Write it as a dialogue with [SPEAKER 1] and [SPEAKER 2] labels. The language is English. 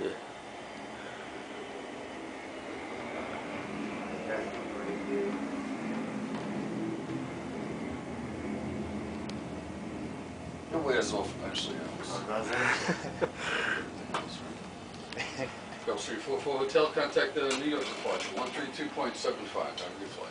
[SPEAKER 1] Yeah.
[SPEAKER 2] That's pretty good.
[SPEAKER 3] It wears off nicely, Alex.
[SPEAKER 2] Does it?
[SPEAKER 3] Go three four four hotel, contact the New York departure, one three two point seven five, time to good flight.